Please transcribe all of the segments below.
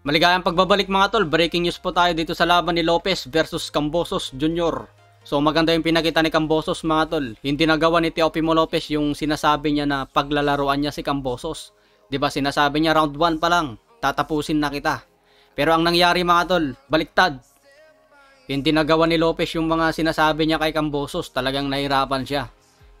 Maligayang pagbabalik mga tol, breaking news po tayo dito sa laban ni Lopez versus Cambosos Jr. So maganda yung pinakita ni Cambosos mga tol. Hindi nagawa ni Teofimo Lopez yung sinasabi niya na paglalaruan niya si Cambosos. ba sinasabi niya round 1 pa lang, tatapusin na kita. Pero ang nangyari mga tol, baliktad. Hindi nagawa ni Lopez yung mga sinasabi niya kay Cambosos, talagang nahirapan siya.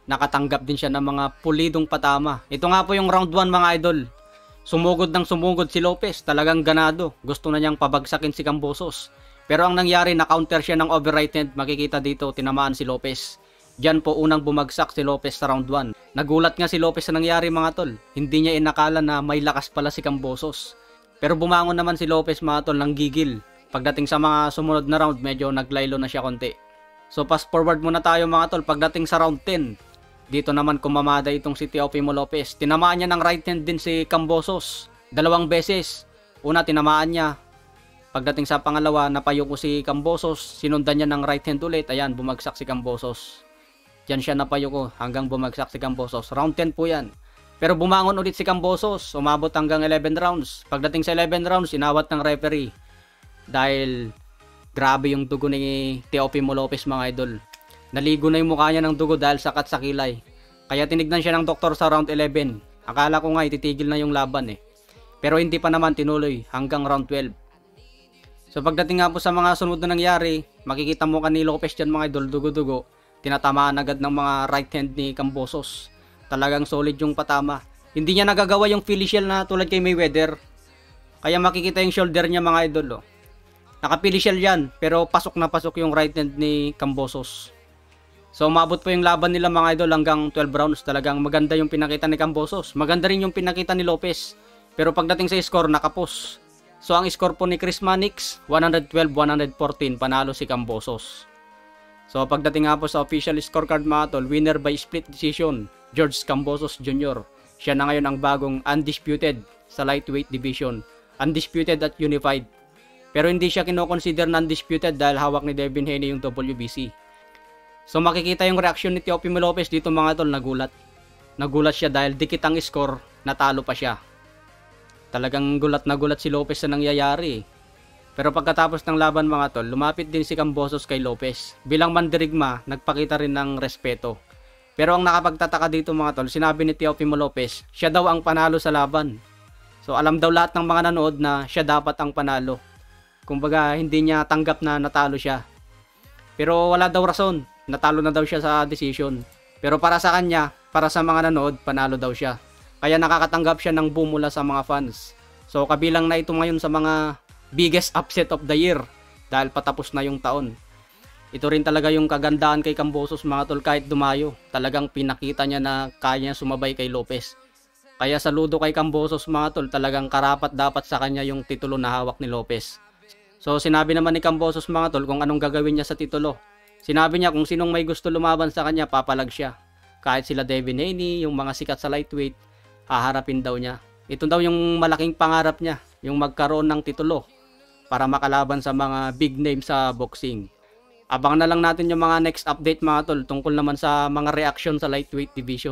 Nakatanggap din siya ng mga pulidong patama. Ito nga po yung round 1 mga idol. Sumugod ng sumugod si Lopez, talagang ganado. Gusto na niyang pabagsakin si Cambosos. Pero ang nangyari, na-counter siya ng overright hand. Makikita dito, tinamaan si Lopez. Diyan po unang bumagsak si Lopez sa round 1. Nagulat nga si Lopez sa nangyari mga tol. Hindi niya inakala na may lakas pala si Cambosos. Pero bumangon naman si Lopez mga tol ng gigil. Pagdating sa mga sumunod na round, medyo naglaylo na siya konti. So fast forward muna tayo mga tol. Pagdating sa round 10, dito naman kumamada itong si Teofimo Lopez. Tinamaan niya ng right hand din si Cambosos. Dalawang beses. Una tinamaan niya. Pagdating sa pangalawa, napayuko si Cambosos. Sinundan niya ng right hand ulit. Ayan, bumagsak si Cambosos. Diyan siya napayuko hanggang bumagsak si Cambosos. Round 10 po yan. Pero bumangon ulit si Cambosos. Umabot hanggang 11 rounds. Pagdating sa 11 rounds, inawat ng referee. Dahil grabe yung dugo ni Teofimo Lopez mga idol. Naligo na yung mukha niya ng dugo dahil sakat sa kilay. Kaya tinignan siya ng doktor sa round 11. Akala ko nga ititigil na yung laban eh. Pero hindi pa naman tinuloy hanggang round 12. So pagdating nga po sa mga sunod na nangyari, makikita mo kan ni Lopez dyan mga idol, dugo-dugo. Tinatamaan agad ng mga right hand ni Cambosos. Talagang solid yung patama. Hindi niya nagagawa yung shell na tulad kay Mayweather. Kaya makikita yung shoulder niya mga idol. Oh. Naka-Philly shell yan, pero pasok na pasok yung right hand ni Cambosos. So umabot po yung laban nila mga idol hanggang 12 rounds. Talagang maganda yung pinakita ni Cambosos. Maganda rin yung pinakita ni Lopez. Pero pagdating sa score, nakapos. So ang score po ni Chris Mannix, 112-114, panalo si Cambosos. So pagdating nga po sa official scorecard mga tol, winner by split decision, George Cambosos Jr. Siya na ngayon ang bagong undisputed sa lightweight division. Undisputed at unified. Pero hindi siya kinoconsider na undisputed dahil hawak ni Devin Haney yung WBC. So makikita yung reaksyon ni Teofimo Lopez dito mga tol, nagulat. Nagulat siya dahil dikit ang score, natalo pa siya. Talagang gulat na gulat si Lopez sa nangyayari. Pero pagkatapos ng laban mga tol, lumapit din si Cambosos kay Lopez. Bilang mandirigma, nagpakita rin ng respeto. Pero ang nakapagtataka dito mga tol, sinabi ni Teofimo Lopez, siya daw ang panalo sa laban. So alam daw lahat ng mga nanood na siya dapat ang panalo. Kumbaga hindi niya tanggap na natalo siya. Pero wala daw rason natalo na daw siya sa decision. Pero para sa kanya, para sa mga nanood, panalo daw siya. Kaya nakakatanggap siya ng boom mula sa mga fans. So kabilang na ito ngayon sa mga biggest upset of the year dahil patapos na yung taon. Ito rin talaga yung kagandahan kay Cambosos mga tol kahit dumayo. Talagang pinakita niya na kaya niya sumabay kay Lopez. Kaya saludo kay Cambosos mga tol talagang karapat dapat sa kanya yung titulo na hawak ni Lopez. So sinabi naman ni Cambosos mga tol kung anong gagawin niya sa titulo. Sinabi niya kung sinong may gusto lumaban sa kanya, papalag siya. Kahit sila Devin Haney, yung mga sikat sa lightweight, haharapin daw niya. Ito daw yung malaking pangarap niya, yung magkaroon ng titulo para makalaban sa mga big name sa boxing. Abang na lang natin yung mga next update mga tol tungkol naman sa mga reaction sa lightweight division.